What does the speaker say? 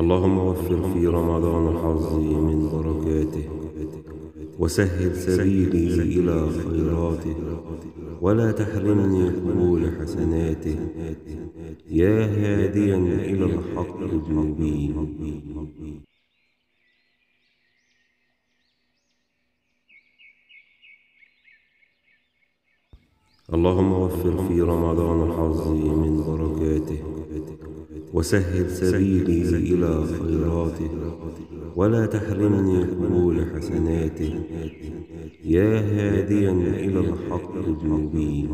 اللهم وفر في رمضان حظي من بركاته وسهل سبيلي إلى خيراته ولا تحرمني قبول حسناته. يا هاديا إلى الحق المبين. اللهم وفر في رمضان حظي من بركاته. وسهل سبيلي إلى خيراته. ولا تحرمني قبول حسناته. يا هاديا إلى الحق المبين.